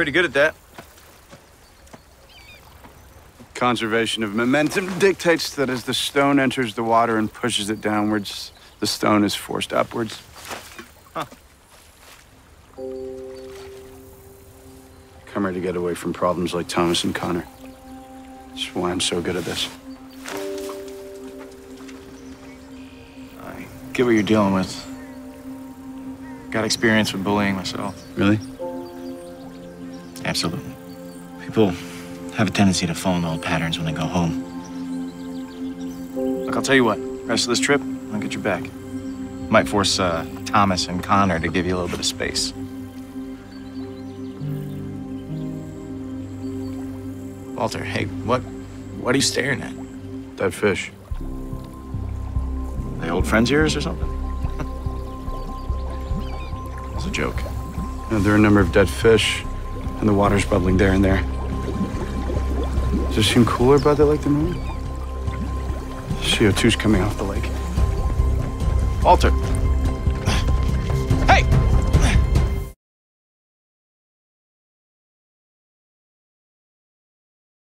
pretty good at that. Conservation of momentum dictates that as the stone enters the water and pushes it downwards, the stone is forced upwards. Huh. Come here to get away from problems like Thomas and Connor. That's why I'm so good at this. I get what you're dealing with. Got experience with bullying myself. Really? Absolutely. People have a tendency to fall into old patterns when they go home. Look, I'll tell you what. Rest of this trip, I'll get your back. Might force uh, Thomas and Connor to give you a little bit of space. Walter, hey, what, what are you staring at? Dead fish. They old friends of yours or something? It's a joke. You know, there are a number of dead fish, and the water's bubbling there and there. Does it seem cooler by the lake than normal? CO2's coming off the lake. Walter,